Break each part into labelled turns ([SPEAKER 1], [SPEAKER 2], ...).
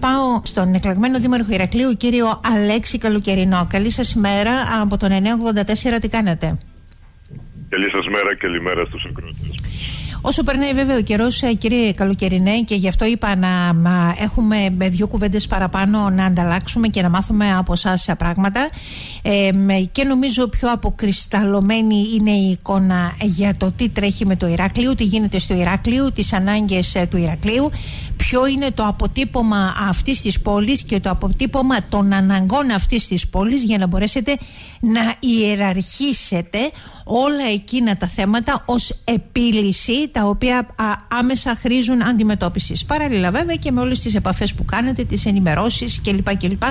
[SPEAKER 1] Πάω στον εκλεγμένο δήμαρχο Ηρακλείου, κύριο Αλέξη Καλοκαιρινό. Καλή σας ημέρα από τον 984. Τι κάνετε;
[SPEAKER 2] Καλή σας μέρα, καλημέρα στους ακροτέ.
[SPEAKER 1] Όσο περνάει βέβαια ο καιρός, ε, κύριε Καλοκαιρινέ, και γι' αυτό είπα να έχουμε δύο κουβέντες παραπάνω να ανταλλάξουμε και να μάθουμε από εσάς πράγματα. Ε, και νομίζω πιο αποκρισταλωμένη είναι η εικόνα για το τι τρέχει με το Ηράκλειο, τι γίνεται στο Ηράκλειο, τις ανάγκες ε, του Ηρακλείου, ποιο είναι το αποτύπωμα αυτής της πόλης και το αποτύπωμα των αναγκών αυτής της πόλης για να μπορέσετε να ιεραρχήσετε όλα εκείνα τα θέματα ως επίλυση τα οποία άμεσα χρήζουν αντιμετώπισης. Παράλληλα βέβαια και με όλες τις επαφές που κάνετε, τις ενημερώσεις κλπ. κλπ.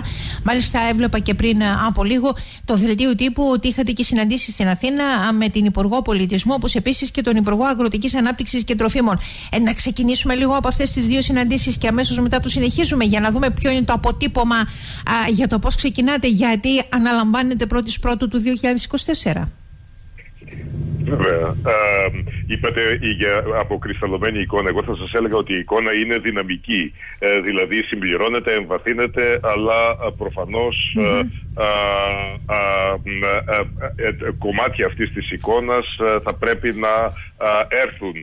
[SPEAKER 1] Μάλιστα έβλεπα και πριν από λίγο το δελτίο τύπου ότι είχατε και συναντήσεις στην Αθήνα με την Υπουργό Πολιτισμού όπως επίσης και τον Υπουργό Αγροτικής Ανάπτυξης και Τροφίμων. Ε, να ξεκινήσουμε λίγο από αυτές τις δύο συναντήσεις και αμέσως μετά το συνεχίζουμε για να δούμε ποιο είναι το αποτύπωμα α, για το πώς ξεκινάτε γιατί αναλαμβάνετε πρώτης πρώτου του 2024.
[SPEAKER 2] Βέβαια. Ε, είπατε για αποκρισταλωμένη εικόνα. Εγώ θα σας έλεγα ότι η εικόνα είναι δυναμική. Ε, δηλαδή συμπληρώνεται, εμβαθύνεται, αλλά προφανώς κομμάτια αυτής της εικόνας θα πρέπει να έρθουν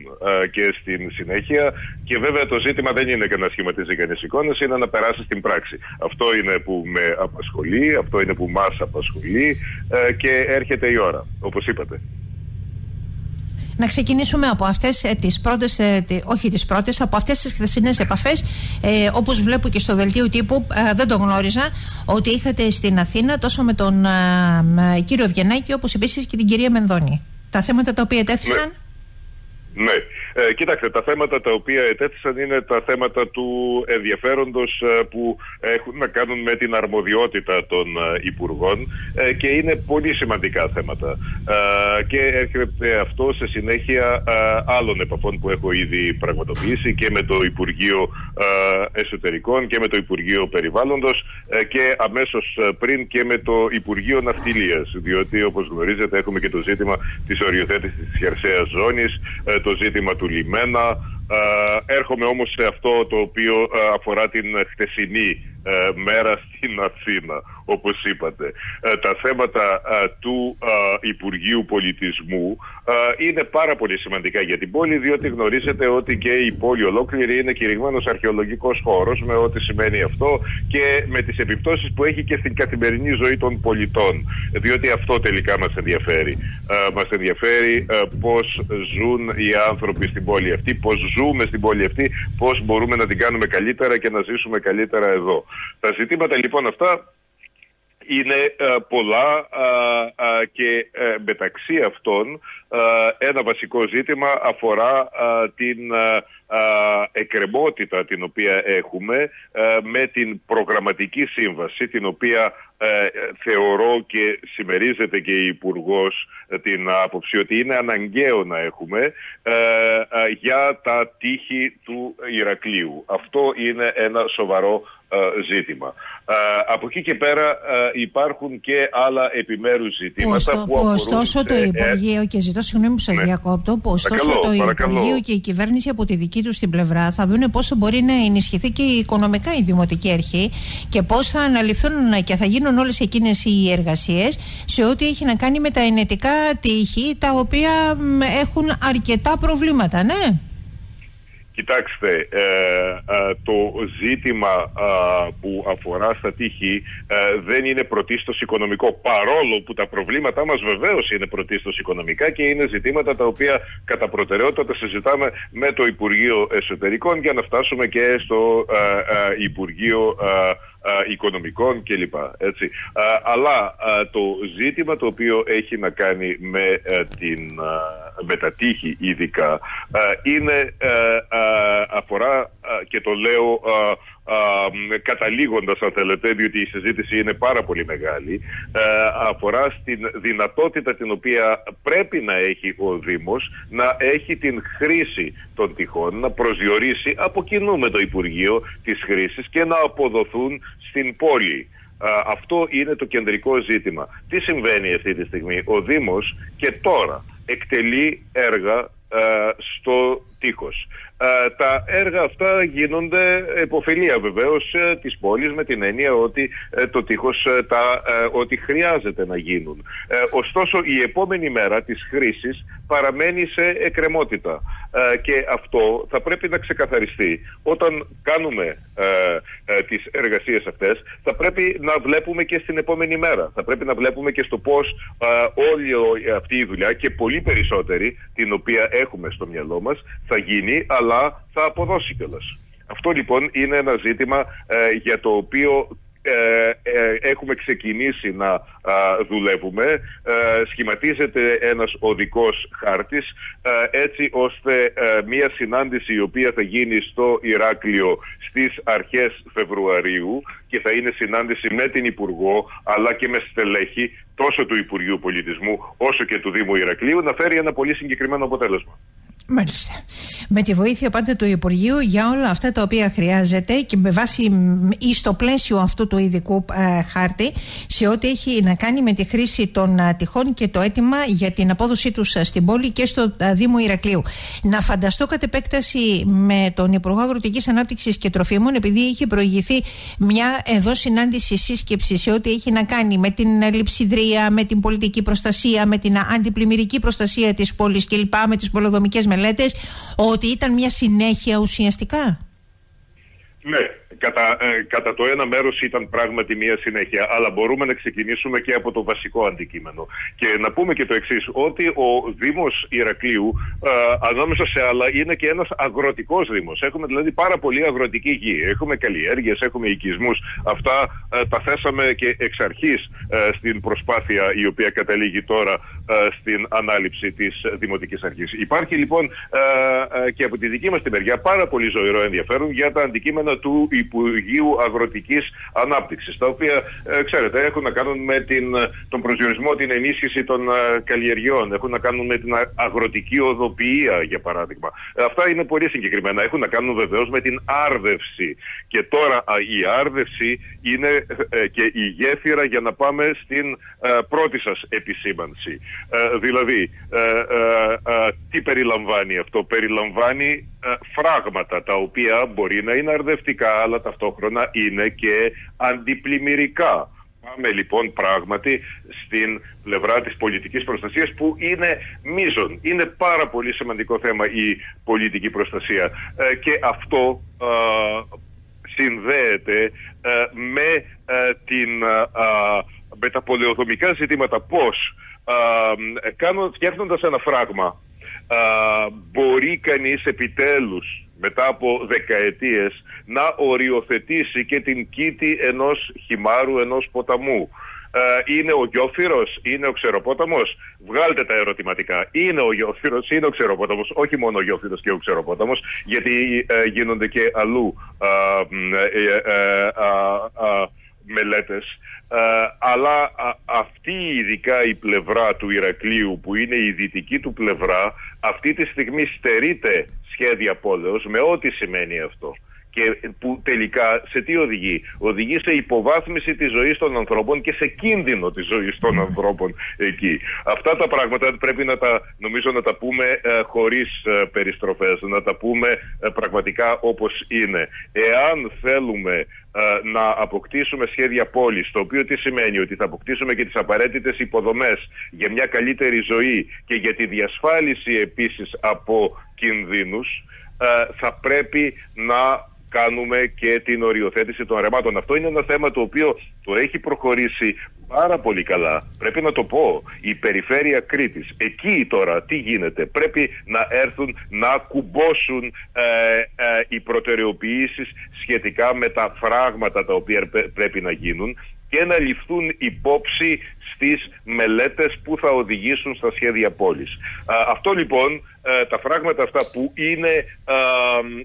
[SPEAKER 2] και στην συνέχεια και βέβαια το ζήτημα δεν είναι και να σχηματίζει κανείς εικόνες, είναι να περάσει στην πράξη. Αυτό είναι που με απασχολεί, αυτό είναι που μας απασχολεί ε, και έρχεται η ώρα, όπως είπατε.
[SPEAKER 1] Να ξεκινήσουμε από αυτές ε, τις πρώτες, ε, όχι τις πρώτες, από αυτές τις χθεσινές επαφές. Ε, Όπως βλέπω και στο δελτίο τύπου, ε, δεν το γνώριζα, ότι είχατε στην Αθήνα τόσο με τον ε, κύριο Βιενάκη, όπως επίσης και την κυρία Μενδώνη. Τα θέματα τα οποία ετέθησαν.
[SPEAKER 2] Ναι. ναι. Ε, κοίταξε, τα θέματα τα οποία ετέθησαν είναι τα θέματα του ενδιαφέροντος ε, που έχουν να κάνουν με την αρμοδιότητα των ε, Υπουργών ε, και είναι πολύ σημαντικά θέματα. Και έρχεται αυτό σε συνέχεια άλλων επαφών που έχω ήδη πραγματοποιήσει και με το Υπουργείο Εσωτερικών και με το Υπουργείο Περιβάλλοντος και αμέσως πριν και με το Υπουργείο Ναυτιλίας διότι όπως γνωρίζετε έχουμε και το ζήτημα της οριοθέτησης της χερσαίας ζώνης, το ζήτημα του του λιμένα. Ε, έρχομαι όμως σε αυτό το οποίο ε, αφορά την χτεσινή ε, μέρα στην Αθήνα, όπως είπατε. Ε, τα θέματα ε, του Υπουργείου Πολιτισμού είναι πάρα πολύ σημαντικά για την πόλη, διότι γνωρίζετε ότι και η πόλη ολόκληρη είναι κηρυγμένος αρχαιολογικός χώρος, με ό,τι σημαίνει αυτό και με τις επιπτώσεις που έχει και στην καθημερινή ζωή των πολιτών. Διότι αυτό τελικά μας ενδιαφέρει. Μας ενδιαφέρει πώς ζουν οι άνθρωποι στην πόλη αυτή, πώς ζούμε στην πόλη αυτή, πώς μπορούμε να την κάνουμε καλύτερα και να ζήσουμε καλύτερα εδώ. Τα ζητήματα λοιπόν αυτά είναι ε, πολλά και ε, μεταξύ αυτών ένα βασικό ζήτημα αφορά την εκκρεμότητα την οποία έχουμε με την προγραμματική σύμβαση την οποία θεωρώ και συμμερίζεται και η υπουργός την άποψη ότι είναι αναγκαίο να έχουμε για τα τείχη του Ηρακλείου. Αυτό είναι ένα σοβαρό ζήτημα. Από εκεί και πέρα υπάρχουν και άλλα επιμέρους ζητήματα που, που
[SPEAKER 1] Ωστόσο το Υπουργείο, και ζητώ συγγνώμη που σας ναι. διακόπτω, που ωστόσο το Υπουργείο και η κυβέρνηση από τη δική τους την πλευρά θα δούνε πώς μπορεί να ενισχυθεί και οικονομικά η Δημοτική Αρχή και πώς θα αναλυθούν και θα γίνουν όλες εκείνες οι εργασίες σε ό,τι έχει να κάνει με τα ενετικά τείχη τα οποία έχουν αρκετά προβλήματα, ναι.
[SPEAKER 2] Κοιτάξτε, ε, ε, το ζήτημα ε, που αφορά στα τείχη δεν είναι πρωτίστως οικονομικό παρόλο που τα προβλήματά μας βεβαίως είναι πρωτίστως οικονομικά και είναι ζητήματα τα οποία κατά προτεραιότητα τα συζητάμε με το Υπουργείο Εσωτερικών για να φτάσουμε και στο Υπουργείο οικονομικών κλπ. Έτσι. Αλλά το ζήτημα το οποίο έχει να κάνει με την με τα τείχη ειδικά είναι, αφορά και το λέω καταλήγοντας αν θέλετε διότι η συζήτηση είναι πάρα πολύ μεγάλη αφορά στην δυνατότητα την οποία πρέπει να έχει ο Δήμος να έχει την χρήση των τυχών να προσδιορίσει από κοινού με το Υπουργείο τις χρήσεις και να αποδοθούν στην πόλη. αυτό είναι το κεντρικό ζήτημα. Τι συμβαίνει αυτή τη στιγμή; Ο Δήμος και τώρα εκτελεί έργα στο τείχος. τα έργα αυτά γίνονται υποφελία βεβαίως ε, της πόλης με την έννοια ότι ε, το τείχος τα, ότι χρειάζεται να γίνουν. ωστόσο η επόμενη μέρα της χρήσης παραμένει σε εκκρεμότητα και αυτό θα πρέπει να ξεκαθαριστεί. Όταν κάνουμε τις εργασίες αυτές θα πρέπει να βλέπουμε και στην επόμενη μέρα. Θα πρέπει να βλέπουμε και στο πώς όλη αυτή η δουλειά και πολύ περισσότερη την οποία έχουμε στο μυαλό μας θα γίνει αλλά θα αποδώσει κιόλας. Αυτό λοιπόν είναι ένα ζήτημα ε, για το οποίο ε, ε, έχουμε ξεκινήσει να δουλεύουμε. Σχηματίζεται ένας οδικός χάρτης έτσι ώστε μια συνάντηση η οποία θα γίνει στο Ηράκλειο στις αρχές Φεβρουαρίου και θα είναι συνάντηση με την Υπουργό αλλά και με στελέχη τόσο του Υπουργείου Πολιτισμού όσο και του Δήμου Ηρακλείου να φέρει ένα πολύ συγκεκριμένο αποτέλεσμα.
[SPEAKER 1] Μάλιστα. Με τη βοήθεια πάντα του Υπουργείου για όλα αυτά τα οποία χρειάζεται και με βάση ή στο πλαίσιο αυτού του ειδικού ε, χάρτη σε ό,τι έχει να κάνει με τη χρήση των ε, τυχών και το αίτημα για την απόδοσή τους ε, στην πόλη και στο Δήμο Ηρακλείου. Να φανταστώ κατ' επέκταση με τον Υπουργό Αγροτικής Ανάπτυξης και Τροφίμων, επειδή είχε προηγηθεί μια εδώ συνάντηση σύσκεψη σε ό,τι έχει να κάνει με την λειψιδρία, με την πολιτική προστασία, με την αντιπλημμυρική προστασία της πόλης κλπ. με τις πολεοδομικές μελέτες ότι ήταν μια συνέχεια ουσιαστικά;
[SPEAKER 2] Ναι, κατά, ε, κατά το ένα μέρος ήταν πράγματι μια συνέχεια, αλλά μπορούμε να ξεκινήσουμε και από το βασικό αντικείμενο. Και να πούμε και το εξής ότι ο Δήμος Ηρακλείου, ε, ανάμεσα σε άλλα, είναι και ένας αγροτικός Δήμος. Έχουμε δηλαδή πάρα πολύ αγροτική γη. Έχουμε καλλιέργειες, έχουμε οικισμούς. Αυτά ε, τα θέσαμε και εξ αρχής ε, στην προσπάθεια η οποία καταλήγει τώρα στην ανάληψη της Δημοτικής Αρχής. Υπάρχει λοιπόν και από τη δική μας τη μεριά πάρα πολύ ζωηρό ενδιαφέρον για τα αντικείμενα του Υπουργείου Αγροτικής Ανάπτυξης, τα οποία, ε, ξέρετε, έχουν να κάνουν με την, τον προσδιορισμό, την ενίσχυση των ε, καλλιεργειών, έχουν να κάνουν με την αγροτική οδοποιία, για παράδειγμα. Αυτά είναι πολύ συγκεκριμένα. Έχουν να κάνουν βεβαίως με την άρδευση. Και τώρα η άρδευση είναι ε, και η γέφυρα για να πάμε στην πρώτη σας επισήμανση. δηλαδή, τι περιλαμβάνει αυτό; Περιλαμβάνει φράγματα τα οποία μπορεί να είναι αρδευτικά αλλά ταυτόχρονα είναι και αντιπλημμυρικά. Πάμε λοιπόν πράγματι στην πλευρά της πολιτικής προστασίας που είναι μείζον. Είναι πάρα πολύ σημαντικό θέμα η πολιτική προστασία ε, και αυτό ε, συνδέεται ε, με, την, με τα πολεοδομικά ζητήματα πώς φτιάχνοντας ένα φράγμα μπορεί κανείς επιτέλους μετά από δεκαετίες να οριοθετήσει και την κήτη ενός χυμάρου, ενός ποταμού. Ε, είναι ο Γιώφυρος, είναι ο Ξεροπόταμος; Βγάλτε τα ερωτηματικά. Είναι ο Γιώφυρος, είναι ο Ξεροπόταμος. Όχι μόνο ο Γιώφυρος και ο Ξεροπόταμος, γιατί ε, γίνονται και αλλού ε, μελέτες. αλλά αυτή ειδικά η πλευρά του Ηρακλείου που είναι η δυτική του πλευρά αυτή τη στιγμή στερείται σχέδια πόλεως με ό,τι σημαίνει αυτό και που τελικά σε τι οδηγεί; Οδηγεί σε υποβάθμιση της ζωής των ανθρώπων και σε κίνδυνο της ζωής των ανθρώπων εκεί. Αυτά τα πράγματα πρέπει να τα, νομίζω να τα πούμε ε, χωρίς ε, περιστροφές, να τα πούμε ε, πραγματικά όπως είναι. Εάν θέλουμε ε, να αποκτήσουμε σχέδια πόλης, το οποίο τι σημαίνει; Ότι θα αποκτήσουμε και τις απαραίτητες υποδομές για μια καλύτερη ζωή και για τη διασφάλιση επίσης από κινδύνους, θα πρέπει να κάνουμε και την οριοθέτηση των ρεμάτων. Αυτό είναι ένα θέμα το οποίο το έχει προχωρήσει πάρα πολύ καλά. Πρέπει να το πω. Η περιφέρεια Κρήτης. Εκεί τώρα τι γίνεται. Πρέπει να έρθουν να κουμπώσουν ε, ε, οι προτεραιοποιήσεις σχετικά με τα φράγματα τα οποία πρέπει να γίνουν και να ληφθούν υπόψη στις μελέτες που θα οδηγήσουν στα σχέδια πόλης. αυτό λοιπόν, ε, τα φράγματα αυτά που είναι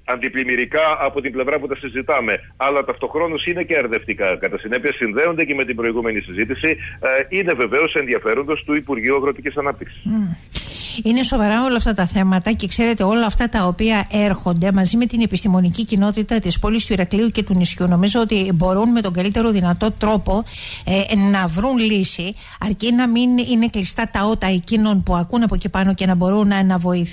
[SPEAKER 2] αντιπλημμυρικά από την πλευρά που τα συζητάμε, αλλά ταυτοχρόνως είναι και αρδευτικά, κατά συνέπεια συνδέονται και με την προηγούμενη συζήτηση, ε, είναι βεβαίως ενδιαφέροντος του Υπουργείου Αγροτικής Ανάπτυξης.
[SPEAKER 1] Είναι σοβαρά όλα αυτά τα θέματα και ξέρετε όλα αυτά τα οποία έρχονται μαζί με την επιστημονική κοινότητα της πόλης του Ηρακλείου και του νησιού. Νομίζω ότι μπορούν με τον καλύτερο δυνατό τρόπο ε, να βρουν λύση, αρκεί να μην είναι κλειστά τα ότα εκείνων που ακούν από εκεί πάνω και να μπορούν να, να βοηθήσουν.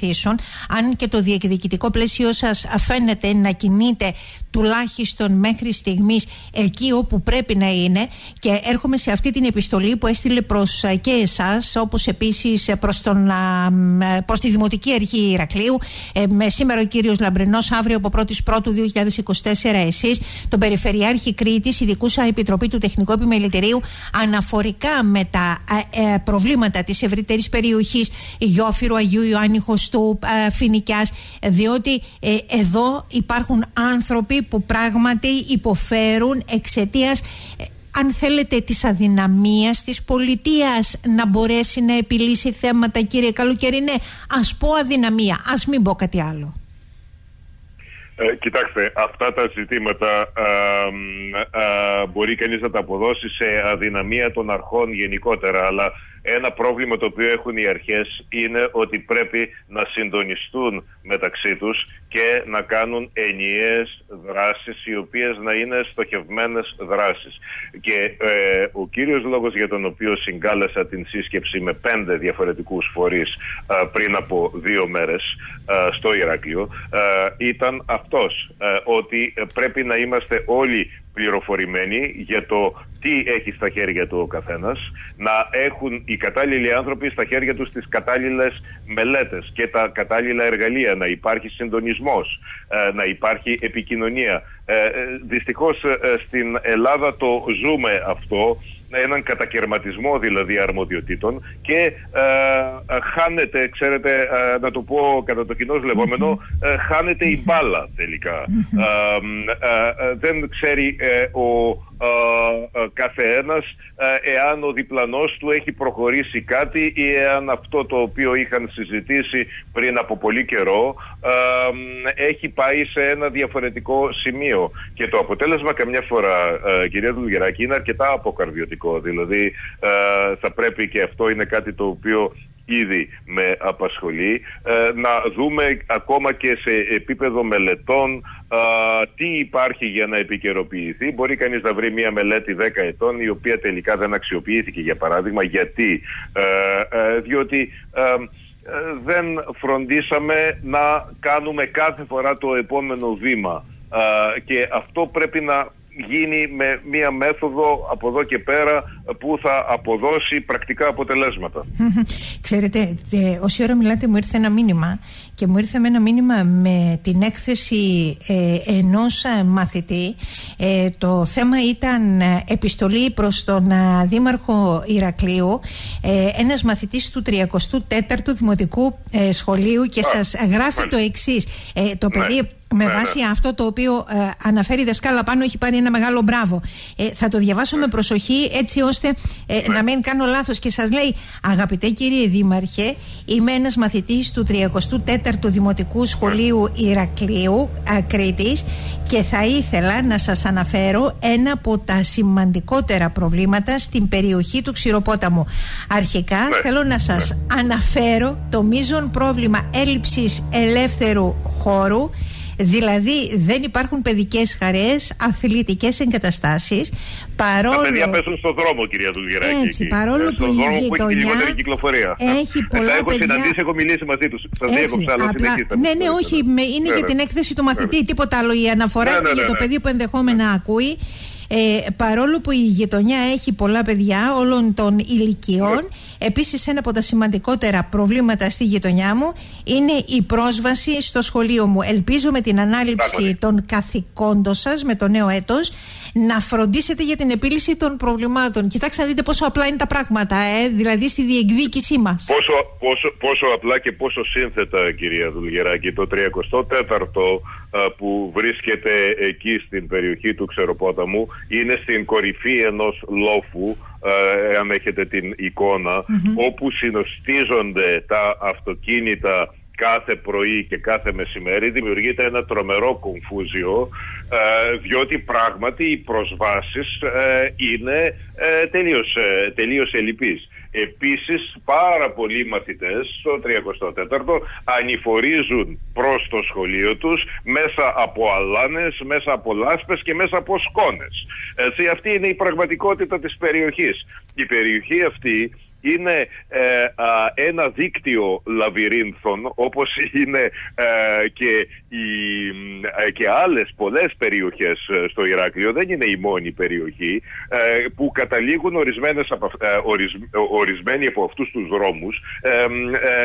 [SPEAKER 1] Αν και το διεκδικητικό πλαίσιο σας φαίνεται να κινείται τουλάχιστον μέχρι στιγμής εκεί όπου πρέπει να είναι. Και έρχομαι σε αυτή την επιστολή που έστειλε προς ε, και εσάς όπως επίσης προς, τον, ε, προς τη Δημοτική Αρχή Ηρακλείου. Ε, με σήμερα ο κύριος Λαμπρινός αύριο από 1η Πρώτου 2024 εσείς τον Περιφερειάρχη Κρήτης ειδικούσα Επιτροπή του Τεχνικού Επιμελητηρίου αναφορικά με τα προβλήματα της ευρύτερης περιοχής Γιώφυρου, Αγίου Ιωάννη Χωστού, Φινικιάς διότι εδώ υπάρχουν άνθρωποι που πράγματι υποφέρουν εξαιτίας ε, αν θέλετε της αδυναμίας της πολιτείας να μπορέσει να επιλύσει θέματα κύριε Καλοκαιρινέ. Ας πω αδυναμία, ας μην πω κάτι άλλο.
[SPEAKER 2] Ε, κοιτάξτε, αυτά τα ζητήματα μπορεί κανείς να τα αποδώσει σε αδυναμία των αρχών γενικότερα, αλλά ένα πρόβλημα το οποίο έχουν οι αρχές είναι ότι πρέπει να συντονιστούν μεταξύ τους και να κάνουν ενιαίες δράσεις οι οποίες να είναι στοχευμένες δράσεις. Και ε, ο κύριος λόγος για τον οποίο συγκάλεσα την σύσκεψη με πέντε διαφορετικούς φορείς πριν από δύο μέρες στο Ηράκλειο ήταν αυτός, ότι πρέπει να είμαστε όλοι πληροφορημένοι για το τι έχει στα χέρια του ο καθένας, να έχουν οι κατάλληλοι άνθρωποι στα χέρια τους τις κατάλληλες μελέτες και τα κατάλληλα εργαλεία, να υπάρχει συντονισμός, ε, να υπάρχει επικοινωνία. Ε, ε, δυστυχώς στην Ελλάδα το ζούμε αυτό έναν κατακαιρματισμό δηλαδή αρμοδιοτήτων και ε, ε, χάνεται, ξέρετε, ε, να το πω κατά το κοινό λεγόμενο, χάνεται η μπάλα τελικά. δεν ξέρει ο κάθε ένας εάν ο διπλανός του έχει προχωρήσει κάτι ή εάν αυτό το οποίο είχαν συζητήσει πριν από πολύ καιρό έχει πάει σε ένα διαφορετικό σημείο. Και το αποτέλεσμα καμιά φορά κυρία Δουλγεράκη είναι αρκετά αποκαρδιωτικό. Δηλαδή θα πρέπει και αυτό είναι κάτι το οποίο ήδη με απασχολεί να δούμε ακόμα και σε επίπεδο μελετών τι υπάρχει για να επικαιροποιηθεί. Μπορεί κανείς να βρει μια μελέτη 10 ετών η οποία τελικά δεν αξιοποιήθηκε για παράδειγμα. Γιατί; Ε, ε, διότι ε, δεν φροντίσαμε να κάνουμε κάθε φορά το επόμενο βήμα. και αυτό πρέπει να γίνει με μία μέθοδο από εδώ και πέρα που θα αποδώσει πρακτικά αποτελέσματα.
[SPEAKER 1] Ξέρετε, όση ώρα μιλάτε μου ήρθε ένα μήνυμα και μου ήρθε με ένα μήνυμα με την έκθεση ε, ενός ε, μαθητή. Ε, το θέμα ήταν ε, επιστολή προς τον Δήμαρχο Ηρακλείου, ε, ένας μαθητής του 34ου Δημοτικού Σχολείου και Α, σας γράφει το εξής. το ναι. παιδί με ναι, βάση ναι. αυτό το οποίο ε, αναφέρει η δασκάλα πάνω έχει πάρει ένα μεγάλο μπράβο. Ε, θα το διαβάσω ναι. με προσοχή έτσι ώστε ε, να μην κάνω λάθος και σας λέει αγαπητέ κύριε Δήμαρχε είμαι ένας μαθητής του 34ου Δημοτικού Σχολείου Ηρακλείου Κρήτης και θα ήθελα να σας αναφέρω ένα από τα σημαντικότερα προβλήματα στην περιοχή του Ξηροπόταμου. Αρχικά θέλω να σας αναφέρω το μείζον πρόβλημα έλλειψης ελεύθερου χώρου Δηλαδή δεν υπάρχουν παιδικές χαρές, αθλητικές εγκαταστάσεις. Παρόλο... Τα
[SPEAKER 2] παιδιά πέσουν στον δρόμο, κυρία Δουλγεράκη.
[SPEAKER 1] Έτσι, παρόλο που η γειτονιά
[SPEAKER 2] έχει κυκλοφορία.
[SPEAKER 1] Έχει πολλά
[SPEAKER 2] έχω
[SPEAKER 1] παιδιά.
[SPEAKER 2] συναντήσει, έχω μιλήσει μαζί τους. Σας διέκοψα, αλλά
[SPEAKER 1] απλά... Ναι, ναι, όχι, είναι για την έκθεση του μαθητή, τίποτα άλλο. Η αναφορά ναι, ναι, για το ναι. παιδί που ενδεχόμενα ακούει. Ε, παρόλο που η γειτονιά έχει πολλά παιδιά όλων των ηλικιών, επίσης ένα από τα σημαντικότερα προβλήματα στη γειτονιά μου είναι η πρόσβαση στο σχολείο μου. Ελπίζω με την ανάληψη των καθηκόντων σας με το νέο έτος να φροντίσετε για την επίλυση των προβλημάτων. Κοιτάξτε να δείτε πόσο απλά είναι τα πράγματα, ε, δηλαδή στη διεκδίκησή μας.
[SPEAKER 2] Πόσο, πόσο, πόσο απλά και πόσο σύνθετα, κυρία Δουλγεράκη, το 34ο που βρίσκεται εκεί στην περιοχή του Ξεροπόταμου είναι στην κορυφή ενός λόφου αν έχετε την εικονα όπου συνοστίζονται τα αυτοκίνητα κάθε πρωί και κάθε μεσημέρι δημιουργείται ένα τρομερό κομφούζιο ε, διότι πράγματι οι προσβάσεις ε, είναι ε, τελείως, τελείως ελλειπείς. Επίσης πάρα πολλοί μαθητές στο 34ο ανηφορίζουν προς το σχολείο τους μέσα από αλάνες, μέσα από λάσπες και μέσα από σκόνες. Έτσι, αυτή είναι η πραγματικότητα της περιοχής. Η περιοχή αυτή είναι ε, ένα δίκτυο λαβυρίνθων όπως είναι ε, και, οι, ε, και άλλες πολλές περιοχές στο Ηράκλειο. Δεν είναι η μόνη περιοχή που καταλήγουν ορισμένες από, ορισμένοι από αυτούς τους δρόμους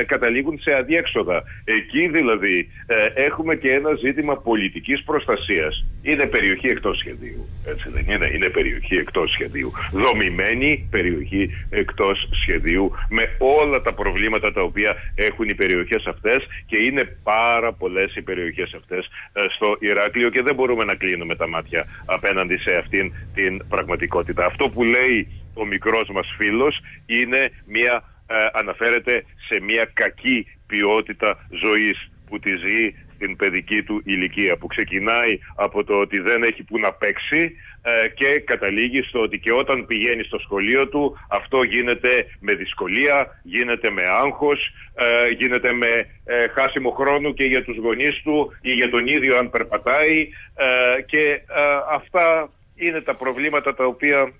[SPEAKER 2] καταλήγουν σε αδιέξοδα. Εκεί δηλαδή έχουμε και ένα ζήτημα πολιτικής προστασίας. Είναι περιοχή εκτός σχεδίου. Έτσι δεν είναι, είναι περιοχή εκτός σχεδίου. Δομημένη περιοχή εκτός σχεδίου με όλα τα προβλήματα τα οποία έχουν οι περιοχές αυτές και είναι πάρα πολλές οι περιοχές αυτές ε, στο Ηράκλειο και δεν μπορούμε να κλείνουμε τα μάτια απέναντι σε αυτήν την πραγματικότητα. Αυτό που λέει ο μικρός μας φίλος είναι μια, ε, αναφέρεται σε μια κακή ποιότητα ζωής που τη ζει στην παιδική του ηλικία που ξεκινάει από το ότι δεν έχει που να παίξει ε, και καταλήγει στο ότι και όταν πηγαίνει στο σχολείο του αυτό γίνεται με δυσκολία, γίνεται με άγχος, ε, γίνεται με ε, χάσιμο χρόνου και για τους γονείς του ή για τον ίδιο αν περπατάει. Και αυτά είναι τα προβλήματα τα οποία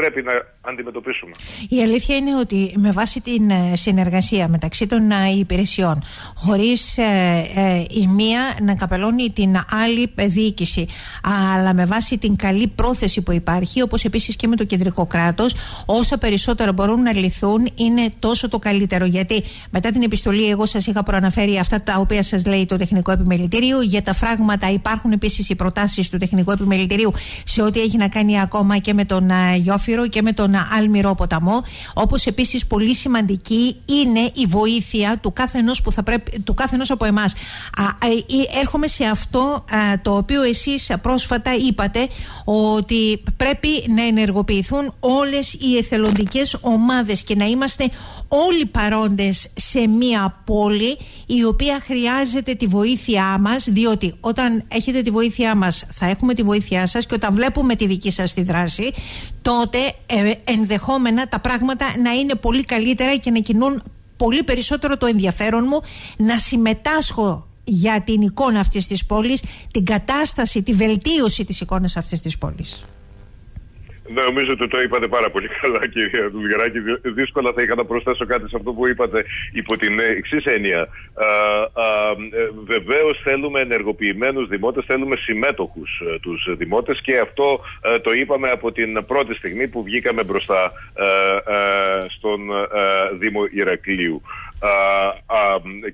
[SPEAKER 2] πρέπει να αντιμετωπίσουμε.
[SPEAKER 1] Η αλήθεια είναι ότι με βάση την ε, συνεργασία μεταξύ των ε, υπηρεσιών, χωρίς ε, η μία να καπελώνει την άλλη διοίκηση, αλλά με βάση την καλή πρόθεση που υπάρχει, όπως επίσης και με το κεντρικό κράτος, όσα περισσότερα μπορούν να λυθούν είναι τόσο το καλύτερο. Γιατί μετά την επιστολή, εγώ σας είχα προαναφέρει αυτά τα οποία σας λέει το Τεχνικό Επιμελητήριο. Για τα φράγματα υπάρχουν επίσης οι προτάσεις του Τεχνικού Επιμελητηρίου σε ό,τι έχει να κάνει ακόμα και με τον Γιώφη και με τον Άλμυρο ποταμό. Όπως επίσης πολύ σημαντική είναι η βοήθεια του κάθε ενός, που θα πρέπει, του κάθε ενός από εμάς. Έρχομαι σε αυτό το οποίο εσείς πρόσφατα είπατε ότι πρέπει να ενεργοποιηθούν όλες οι εθελοντικές ομάδες και να είμαστε όλοι παρόντες σε μία πόλη η οποία χρειάζεται τη βοήθειά μας διότι όταν έχετε τη βοήθειά μας θα έχουμε τη βοήθειά σας και όταν βλέπουμε τη δική σας τη δράση τότε ε, ενδεχόμενα τα πράγματα να είναι πολύ καλύτερα και να κινούν πολύ περισσότερο το ενδιαφέρον μου να συμμετάσχω για την εικόνα αυτής της πόλης, την κατάσταση, τη βελτίωση της εικόνας αυτής της πόλης.
[SPEAKER 2] Νομίζω ότι το είπατε πάρα πολύ καλά, κύριε Δουλγεράκη. Δύσκολα θα είχα να προσθέσω κάτι σε αυτό που είπατε υπό την εξής έννοια. Βεβαίως θέλουμε ενεργοποιημένους δημότες, θέλουμε συμμέτοχους ε, τους δημότες και αυτό ε, το είπαμε από την πρώτη στιγμή που βγήκαμε μπροστά ε, στον Δήμο Ηρακλείου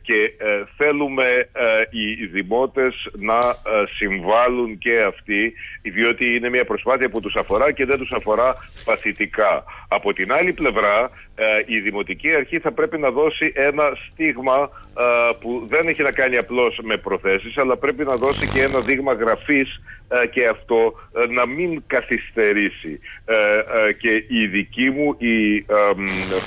[SPEAKER 2] και ε, θέλουμε ε, οι δημότες να ε, συμβάλλουν και αυτοί διότι είναι μια προσπάθεια που τους αφορά και δεν τους αφορά παθητικά. Από την άλλη πλευρά η Δημοτική Αρχή θα πρέπει να δώσει ένα στίγμα που δεν έχει να κάνει απλώς με προθέσεις αλλά πρέπει να δώσει και ένα δείγμα γραφής ε, και αυτό ε, να μην καθυστερήσει. Ε, και η δική μου η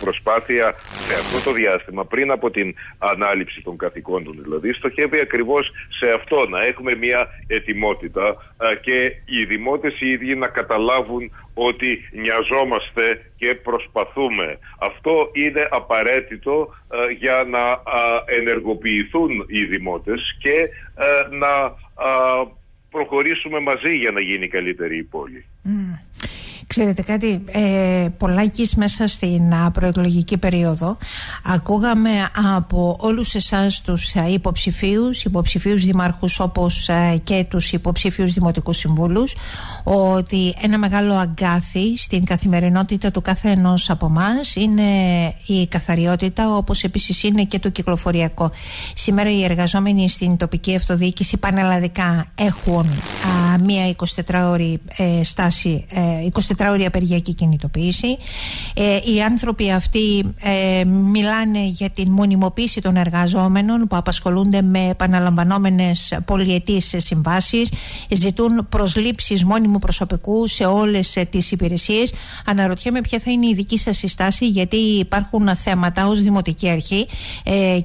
[SPEAKER 2] προσπάθεια σε αυτό το διάστημα πριν από την ανάληψη των καθηκόντων δηλαδή στοχεύει ακριβώς σε αυτό να έχουμε μια ετοιμότητα και οι δημότες οι ίδιοι να καταλάβουν ότι νοιαζόμαστε και προσπαθούμε. Αυτό είναι απαραίτητο για να ενεργοποιηθούν οι δημότες και να προχωρήσουμε μαζί για να γίνει καλύτερη η πόλη.
[SPEAKER 1] Ξέρετε κάτι, ε, πολλάκις μέσα στην προεκλογική περίοδο ακούγαμε από όλους εσάς τους υποψηφίους, υποψηφίους δημάρχους όπως και τους υποψήφιους δημοτικούς συμβούλους ότι ένα μεγάλο αγκάθι στην καθημερινότητα του κάθε ενός από εμά είναι η καθαριότητα όπως επίσης είναι και το κυκλοφοριακό. Σήμερα οι εργαζόμενοι στην τοπική αυτοδιοίκηση πανελλαδικά έχουν μία 24ωρη ε, στάση, 24ωρη απεργιακή κινητοποίηση. Οι άνθρωποι αυτοί μιλάνε για την μονιμοποίηση των εργαζόμενων που απασχολούνται με επαναλαμβανόμενες πολυετής συμβάσεις, ζητούν προσλήψεις μόνιμου προσωπικού σε όλες τις υπηρεσίες. Αναρωτιέμαι ποια θα είναι η δική σας συστάση γιατί υπάρχουν θέματα ως Δημοτική Αρχή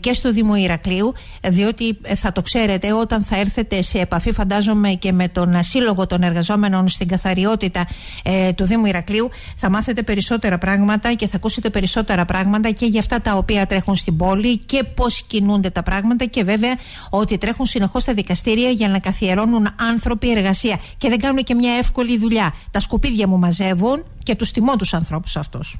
[SPEAKER 1] και στο Δήμο Ηρακλείου διότι θα το ξέρετε όταν θα έρθετε σε επαφή φαντάζομαι και με τον σύλλογο των εργαζόμενων στην καθαριότητα ε, του Δήμου Ηρακλείου θα μάθετε περισσότερα πράγματα και θα ακούσετε περισσότερα πράγματα και για αυτά τα οποία τρέχουν στην πόλη και πώς κινούνται τα πράγματα και βέβαια ότι τρέχουν συνεχώς στα δικαστήρια για να καθιερώνουν άνθρωποι εργασία και δεν κάνουν και μια εύκολη δουλειά. Τα σκουπίδια μου μαζεύουν και τους τιμώ τους ανθρώπους αυτούς.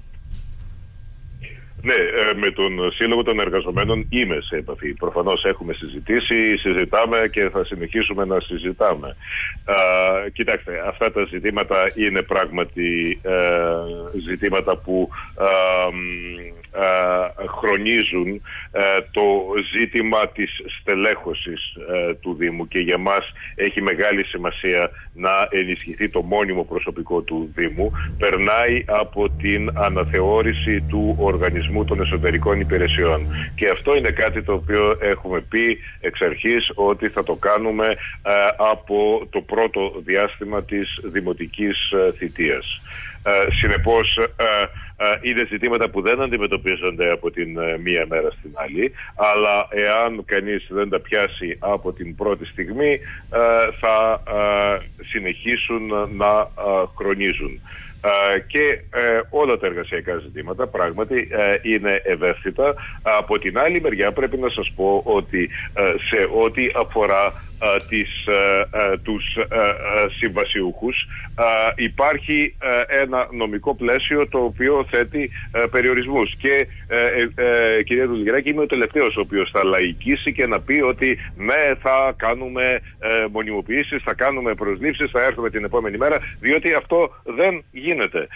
[SPEAKER 2] Ναι, ε, με τον Σύλλογο των Εργαζομένων είμαι σε επαφή. Προφανώς έχουμε συζητήσει, συζητάμε και θα συνεχίσουμε να συζητάμε. κοιτάξτε, αυτά τα ζητήματα είναι πράγματι ε, ζητήματα που ε, χρονίζουν ε, το ζήτημα της στελέχωσης ε, του Δήμου. Και για μας έχει μεγάλη σημασία να ενισχυθεί το μόνιμο προσωπικό του Δήμου. Περνάει από την αναθεώρηση του Οργανισμού των Εσωτερικών Υπηρεσιών. Και αυτό είναι κάτι το οποίο έχουμε πει εξ αρχής ότι θα το κάνουμε από το πρώτο διάστημα της δημοτικής θητείας. Συνεπώς είναι ζητήματα που δεν αντιμετωπίζονται από την ε, μία μέρα στην άλλη αλλά εάν κανείς δεν τα πιάσει από την πρώτη στιγμή ε, θα ε, συνεχίσουν να χρονίζουν. Και όλα τα εργασιακά ζητήματα πράγματι είναι ευαίσθητα. Από την άλλη μεριά πρέπει να σας πω ότι σε ό,τι αφορά τις, τους συμβασιούχους. Υπάρχει ένα νομικό πλαίσιο το οποίο θέτει περιορισμούς. Και ε, ε, κυρία Δουλγεράκη είμαι ο τελευταίος ο οποίος θα λαϊκίσει και να πει ότι ναι θα κάνουμε μονιμοποιήσεις, θα κάνουμε προσλήψεις, θα έρθουμε την επόμενη μέρα διότι αυτό δεν γίνεται.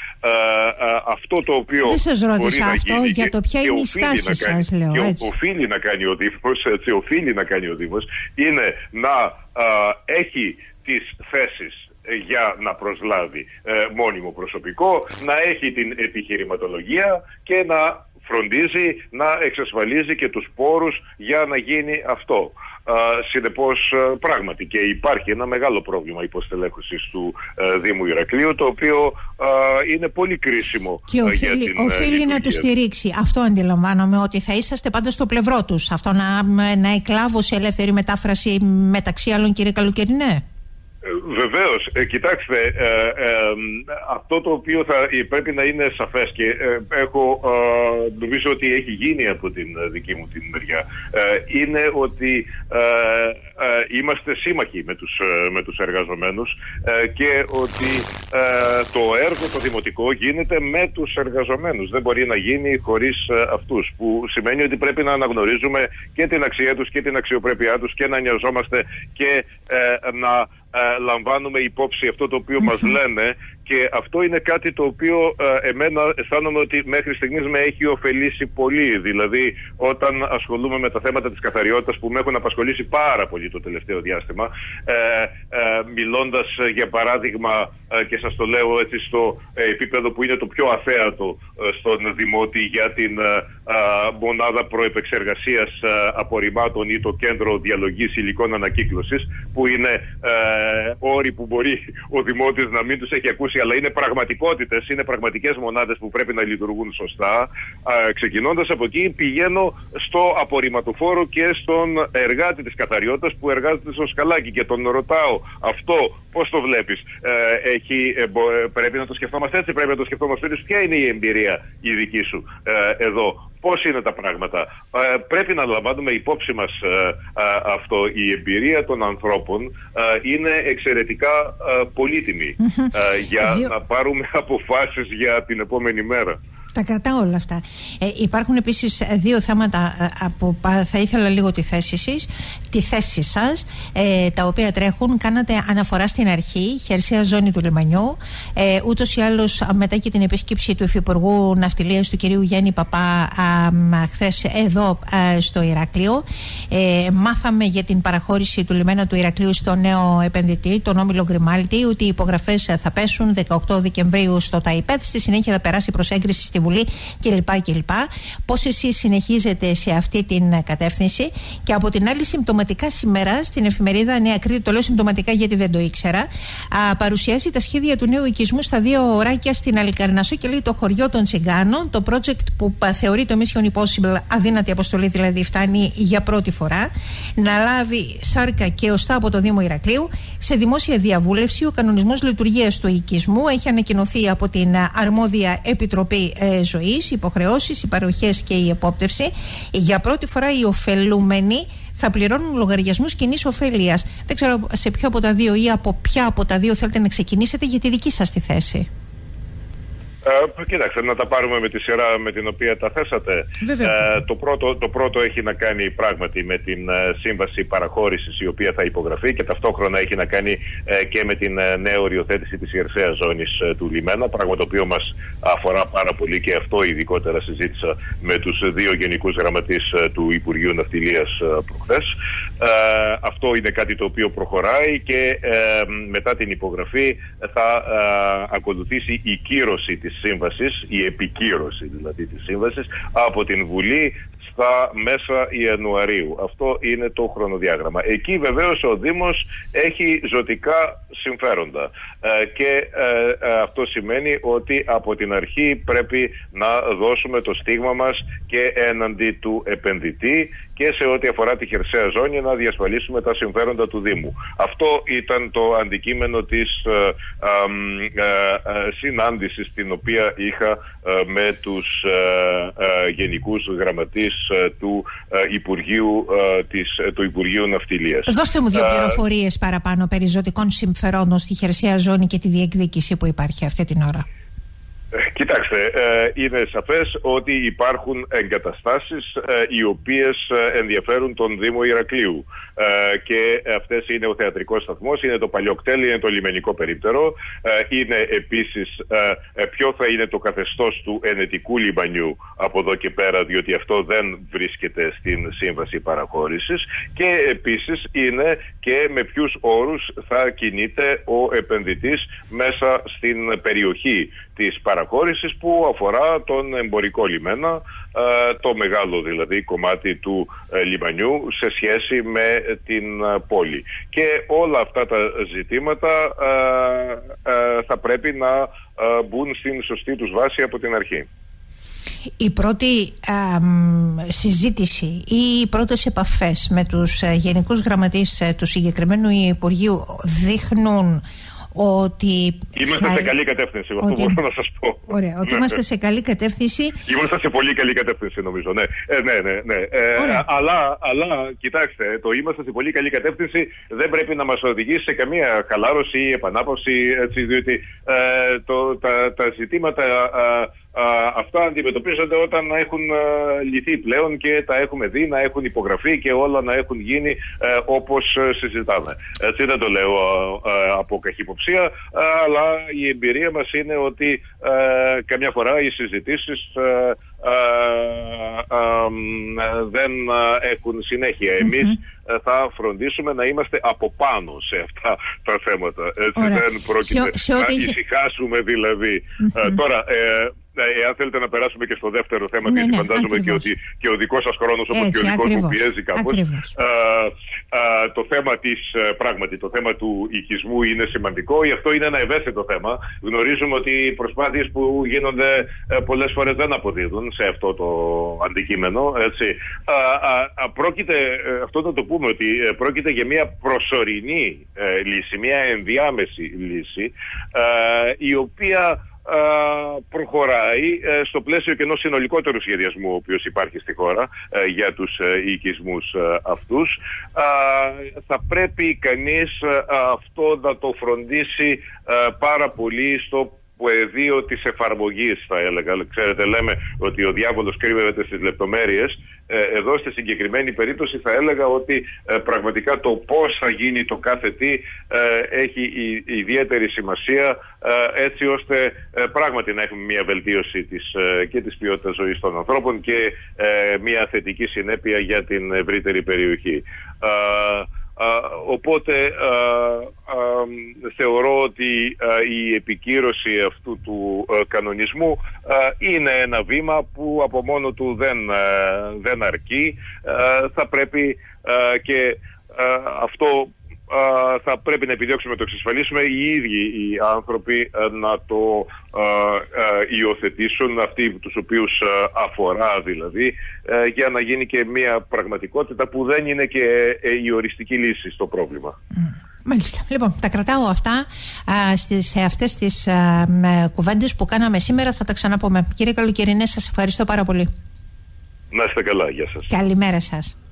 [SPEAKER 2] Αυτό το οποίο
[SPEAKER 1] δεν σας ρώτησα αυτό για το ποια είναι η στάση σας λέω
[SPEAKER 2] και οφείλει να κάνει ο Δήμος, έτσι οφείλει να κάνει ο Δήμος είναι να έχει τις θέσεις για να προσλάβει ε, μόνιμο προσωπικό, να έχει την επιχειρηματολογία και να φροντίζει να εξασφαλίζει και τους πόρους για να γίνει αυτό. Συνεπώς, πράγματι και υπάρχει ένα μεγάλο πρόβλημα υποστελέχωσης του ε, Δήμου Ηρακλείου το οποίο είναι πολύ κρίσιμο
[SPEAKER 1] και οφείλει, για την οφείλει να του στηρίξει. Αυτό αντιλαμβάνομαι ότι θα είσαστε πάντα στο πλευρό τους. Αυτό να, να εκλάβω σε ελεύθερη μετάφραση μεταξύ άλλων κύριε Καλοκαιρινέ;
[SPEAKER 2] Βεβαίως, ε, κοιτάξτε, ε, ε, αυτό το οποίο θα πρέπει να είναι σαφές και έχω, νομίζω ότι έχει γίνει από την δική μου την μεριά, είναι ότι είμαστε σύμμαχοι με τους, με τους εργαζομένους και ότι το έργο το δημοτικό γίνεται με τους εργαζομένους. Δεν μπορεί να γίνει χωρίς αυτούς, που σημαίνει ότι πρέπει να αναγνωρίζουμε και την αξία τους και την αξιοπρέπειά τους και να νοιαζόμαστε και να ε, λαμβάνουμε υπόψη αυτό το οποίο μας λένε και αυτό είναι κάτι το οποίο ε, εμένα αισθάνομαι ότι μέχρι στιγμής με έχει ωφελήσει πολύ. Δηλαδή όταν ασχολούμαι με τα θέματα της καθαριότητας που με έχουν απασχολήσει πάρα πολύ το τελευταίο διάστημα ε, ε, μιλώντας ε, για παράδειγμα ε, και σας το λέω έτσι στο επίπεδο που είναι το πιο αθέατο στον Δημότη για την μονάδα προεπεξεργασίας απορριμμάτων ή το κέντρο διαλογής υλικών ανακύκλωσης που είναι όροι που μπορεί ο Δημότης να μην τους έχει ακούσει αλλά είναι πραγματικότητες, είναι πραγματικές μονάδες που πρέπει να λειτουργούν σωστά. Ξεκινώντας από εκεί, πηγαίνω στο απορριμματοφόρο και στον εργάτη της καθαριότητας που εργάζεται στο σκαλάκι και τον ρωτάω αυτό πώς το βλέπεις; Ε, ε, ε, πρέπει να το σκεφτόμαστε έτσι, πρέπει να το σκεφτόμαστε έτσι; Ποια είναι η εμπειρία η δική σου ε, εδώ. Πώς είναι τα πράγματα. Ε, πρέπει να λαμβάνουμε υπόψη μας ε, αυτό. Η εμπειρία των ανθρώπων είναι εξαιρετικά πολύτιμη για να πάρουμε αποφάσεις για την επόμενη μέρα.
[SPEAKER 1] Τα κρατάω όλα αυτά. Ε, υπάρχουν επίσης δύο θέματα που θα ήθελα λίγο τη θέση σας, τη θέση σας ε, τα οποία τρέχουν. Κάνατε αναφορά στην αρχή, χερσαία ζώνη του λιμανιού. Ε, ούτως ή άλλως μετά και την επίσκεψη του Υφυπουργού Ναυτιλίας του κυρίου Γιάννη Παπά χθες εδώ στο Ηράκλειο. Ε, μάθαμε για την παραχώρηση του λιμένα του Ηρακλείου στο νέο επενδυτή, τον Όμιλο Γκριμάλτη, ότι οι υπογραφές θα πέσουν 18 Δεκεμβρίου στο ΤΑΙΠΕΔ. Στη συνέχεια θα περάσει προς έγκριση στη Βουλή κλπ. κλπ. Πώς εσείς συνεχίζετε σε αυτή την κατεύθυνση και από την άλλη συμπτωματικά σήμερα στην εφημερίδα Νέα Κρήτη, το λέω συμπτωματικά γιατί δεν το ήξερα, α, παρουσιάζει τα σχέδια του νέου οικισμού στα δύο ωράκια στην Αλικαρνασό και λέει το χωριό των Τσιγκάνων, το project που θεωρεί το Mission Impossible αδύνατη αποστολή, δηλαδή φτάνει για πρώτη φορά, να λάβει σάρκα και οστά από το Δήμο Ηρακλείου. Σε δημόσια διαβούλευση, ο κανονισμός λειτουργίας του οικισμού έχει ανακοινωθεί από την αρμόδια Επιτροπή ε, Ζωής, υποχρεώσεις, οι παροχές και η επόπτευση. Για πρώτη φορά οι ωφελούμενοι θα πληρώνουν λογαριασμούς κοινής ωφέλειας. Δεν ξέρω σε ποιο από τα δύο ή από ποια από τα δύο θέλετε να ξεκινήσετε για τη δική σας τη θέση.
[SPEAKER 2] Ε, κοίταξε, να τα πάρουμε με τη σειρά με την οποία τα θέσατε. Ε, το, πρώτο, το πρώτο έχει να κάνει πράγματι με την ε, σύμβαση παραχώρησης η οποία θα υπογραφεί και ταυτόχρονα έχει να κάνει ε, και με την ε, νέα οριοθέτηση της χερσαία ζώνης του Λιμένα. Πράγμα το οποίο μας αφορά πάρα πολύ και αυτό ειδικότερα συζήτησα με τους δύο γενικούς γραμματείς του Υπουργείου Ναυτιλίας προχθές. Αυτό είναι κάτι το οποίο προχωράει και μετά την υπογραφή θα ακολουθήσει η κύρωση της σύμβασης, η επικύρωση δηλαδή της σύμβασης από την Βουλή στα μέσα Ιανουαρίου. Αυτό είναι το χρονοδιάγραμμα. Εκεί βεβαίως ο Δήμος έχει ζωτικά συμφέροντα ε, και ε, ε, αυτό σημαίνει ότι από την αρχή πρέπει να δώσουμε το στίγμα μας και έναντι του επενδυτή και σε ό,τι αφορά τη χερσαία ζώνη να διασφαλίσουμε τα συμφέροντα του Δήμου. Αυτό ήταν το αντικείμενο της ε, ε, συνάντησης την οποία είχα με τους γενικούς γραμματείς του Υπουργείου, της, του Υπουργείου Ναυτιλίας.
[SPEAKER 1] Δώστε μου δύο πληροφορίες παραπάνω περί ζωτικών συμφερόντων στη χερσαία ζώνη και τη διεκδίκηση που υπάρχει αυτή την ώρα.
[SPEAKER 2] Ε, κοιτάξτε, ε, είναι σαφές ότι υπάρχουν εγκαταστάσεις ε, οι οποίες ενδιαφέρουν τον Δήμο Ηρακλείου. Και αυτές είναι ο θεατρικός σταθμός, είναι το παλιό κτέλ, είναι το λιμενικό περίπτερο, είναι επίσης ποιο θα είναι το καθεστώς του ενετικού λιμανιού από εδώ και πέρα διότι αυτό δεν βρίσκεται στην σύμβαση παραχώρησης. Και επίσης είναι και με ποιους όρους θα κινείται ο επενδυτής μέσα στην περιοχή της παραχώρησης που αφορά τον εμπορικό λιμένα, ε, το μεγάλο δηλαδή κομμάτι του ε, λιμανιού σε σχέση με την ε, πόλη. Και όλα αυτά τα ζητήματα θα πρέπει να μπουν στην σωστή τους βάση από την αρχή.
[SPEAKER 1] Η πρώτη συζήτηση ή οι πρώτες επαφές με τους γενικούς γραμματείς του συγκεκριμένου Υπουργείου δείχνουν ότι.
[SPEAKER 2] Είμαστε σε καλή κατεύθυνση, αυτό μπορώ να σας πω.
[SPEAKER 1] Ωραία, ότι ναι, είμαστε ναι. σε καλή κατεύθυνση.
[SPEAKER 2] Είμαστε σε πολύ καλή κατεύθυνση, νομίζω. Ναι, ε, ναι, ναι. ναι. Ε, αλλά, αλλά, κοιτάξτε, το είμαστε σε πολύ καλή κατεύθυνση δεν πρέπει να μας οδηγήσει σε καμία χαλάρωση ή επανάπαυση, έτσι, διότι ε, το, τα, τα ζητήματα. Ε, αυτά αντιμετωπίζονται όταν έχουν λυθεί πλέον και τα έχουμε δει να έχουν υπογραφεί και όλα να έχουν γίνει ε, όπως ε, συζητάμε. Έτσι δεν το λέω ε, από καχυποψία, αλλά η εμπειρία μας είναι ότι καμιά φορά οι συζητήσεις δεν έχουν συνέχεια. Εμείς θα φροντίσουμε να είμαστε από πάνω σε αυτά τα θέματα. Έτσι δεν πρόκειται σε, να ησυχάσουμε δηλαδή. τώρα, ε, εάν θέλετε να περάσουμε και στο δεύτερο θέμα, ναι, γιατί ναι, φαντάζομαι και, ότι, και ο δικός σας χρόνος, όπως και ο δικός μου, πιέζει κάπως. Το θέμα της, ε, πράγματι, το θέμα του οικισμού είναι σημαντικό. Γι' αυτό είναι ένα ευαίσθητο θέμα. Γνωρίζουμε ότι οι προσπάθειες που γίνονται ε, πολλές φορές δεν αποδίδουν σε αυτό το αντικείμενο. Έτσι. Α, α, πρόκειται, ε, αυτό να το πούμε, ότι πρόκειται για μια προσωρινή λύση, μια ενδιάμεση λύση, η οποία προχωράει ε, στο πλαίσιο και ενός συνολικότερου σχεδιασμού ο οποίος υπάρχει στη χώρα ε, για τους ε, οικισμούς αυτούς. Θα πρέπει κανείς αυτό να το φροντίσει πάρα πολύ στο πεδίο της εφαρμογής θα έλεγα. Ξέρετε λέμε ότι ο διάβολος κρύβεται στις λεπτομέρειες. Ε, εδώ στη συγκεκριμένη περίπτωση θα έλεγα ότι ε, πραγματικά το πώς θα γίνει το κάθε τι ε, έχει ιδιαίτερη σημασία έτσι ώστε πράγματι να έχουμε μια βελτίωση της, και της ποιότητας ζωής των ανθρώπων και μια θετική συνέπεια για την ευρύτερη περιοχή. Οπότε θεωρώ ότι η επικύρωση αυτού του κανονισμού είναι ένα βήμα που από μόνο του δεν, δεν αρκεί. Θα πρέπει και αυτό θα πρέπει να επιδιώξουμε να το εξασφαλίσουμε οι ίδιοι οι άνθρωποι ε, να το ε, υιοθετήσουν αυτοί τους οποίους αφορά δηλαδή για να γίνει και μια πραγματικότητα που δεν είναι και ε, η οριστική λύση στο πρόβλημα.
[SPEAKER 1] Μάλιστα. Λοιπόν, τα κρατάω αυτά α, στις, σε αυτές τις α, κουβέντες που κάναμε σήμερα. Θα τα ξαναπούμε. Κύριε Καλοκαιρινέ, σας ευχαριστώ πάρα πολύ.
[SPEAKER 2] Να είστε καλά. Γεια σας.
[SPEAKER 1] Καλημέρα σας.